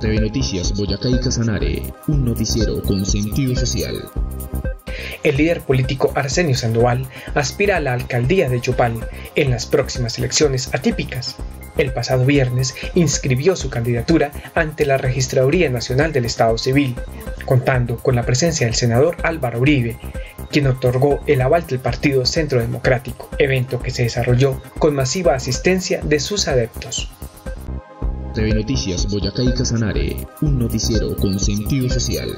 TV Noticias Boyacá y Casanare, un noticiero con sentido social. El líder político Arsenio Sandoval aspira a la alcaldía de Yopal en las próximas elecciones atípicas. El pasado viernes inscribió su candidatura ante la Registraduría Nacional del Estado Civil, contando con la presencia del senador Álvaro Uribe, quien otorgó el aval del Partido Centro Democrático, evento que se desarrolló con masiva asistencia de sus adeptos. TV Noticias Boyacá y Casanare, un noticiero con sentido social.